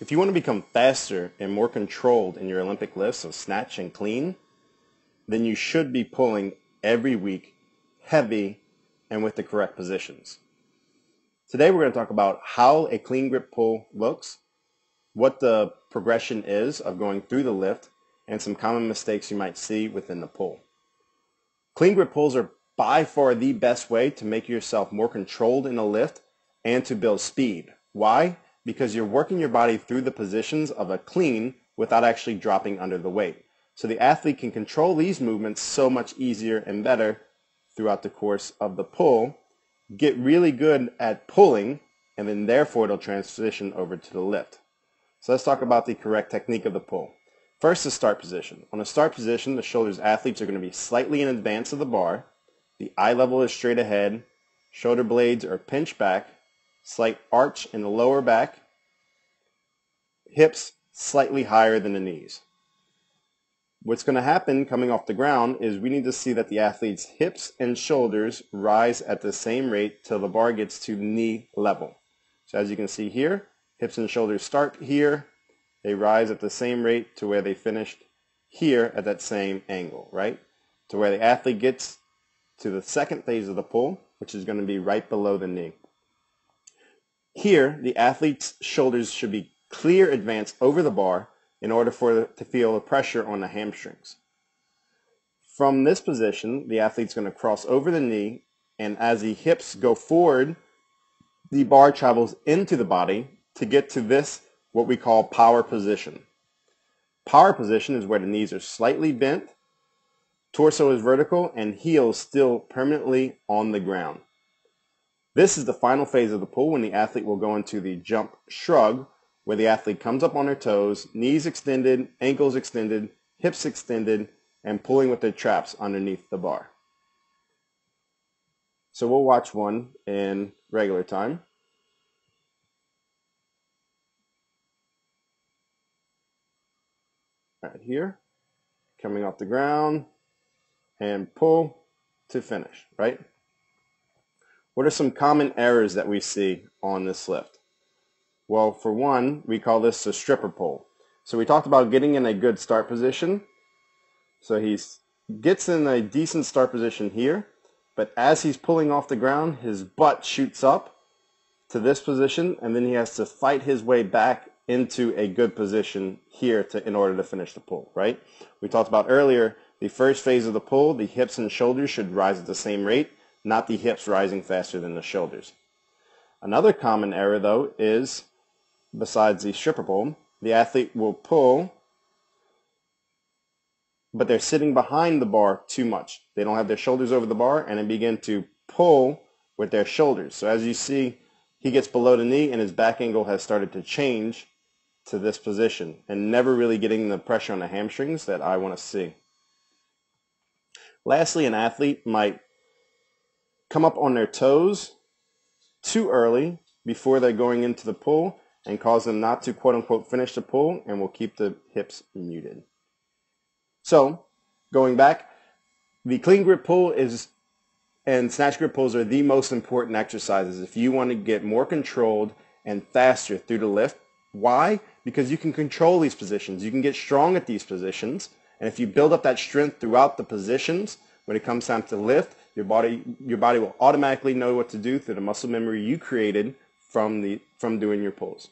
If you want to become faster and more controlled in your Olympic lifts of snatch and clean, then you should be pulling every week, heavy, and with the correct positions. Today we're going to talk about how a clean grip pull looks, what the progression is of going through the lift, and some common mistakes you might see within the pull. Clean grip pulls are by far the best way to make yourself more controlled in a lift and to build speed. Why? Because you're working your body through the positions of a clean without actually dropping under the weight. So the athlete can control these movements so much easier and better throughout the course of the pull, get really good at pulling, and then therefore it'll transition over to the lift. So let's talk about the correct technique of the pull. First, the start position. On a start position, the shoulders athletes are going to be slightly in advance of the bar. The eye level is straight ahead. Shoulder blades are pinched back slight arch in the lower back, hips slightly higher than the knees. What's going to happen coming off the ground is we need to see that the athlete's hips and shoulders rise at the same rate till the bar gets to knee level. So as you can see here, hips and shoulders start here, they rise at the same rate to where they finished here at that same angle, right? To where the athlete gets to the second phase of the pull, which is going to be right below the knee. Here, the athlete's shoulders should be clear advance over the bar in order for to feel the pressure on the hamstrings. From this position, the athlete's going to cross over the knee, and as the hips go forward, the bar travels into the body to get to this, what we call power position. Power position is where the knees are slightly bent, torso is vertical, and heels still permanently on the ground. This is the final phase of the pull when the athlete will go into the jump shrug, where the athlete comes up on their toes, knees extended, ankles extended, hips extended, and pulling with their traps underneath the bar. So we'll watch one in regular time. Right here, coming off the ground, and pull to finish, right? What are some common errors that we see on this lift? Well, for one, we call this a stripper pull. So we talked about getting in a good start position. So he gets in a decent start position here, but as he's pulling off the ground, his butt shoots up to this position, and then he has to fight his way back into a good position here to, in order to finish the pull, right? We talked about earlier, the first phase of the pull, the hips and shoulders should rise at the same rate not the hips rising faster than the shoulders. Another common error, though, is besides the stripper pull, the athlete will pull, but they're sitting behind the bar too much. They don't have their shoulders over the bar, and they begin to pull with their shoulders. So as you see, he gets below the knee, and his back angle has started to change to this position, and never really getting the pressure on the hamstrings that I want to see. Lastly, an athlete might come up on their toes too early before they're going into the pull and cause them not to quote unquote finish the pull and will keep the hips muted. So going back, the clean grip pull is and snatch grip pulls are the most important exercises if you want to get more controlled and faster through the lift. Why? Because you can control these positions. You can get strong at these positions. And if you build up that strength throughout the positions, when it comes time to lift, your body, your body will automatically know what to do through the muscle memory you created from, the, from doing your pulls.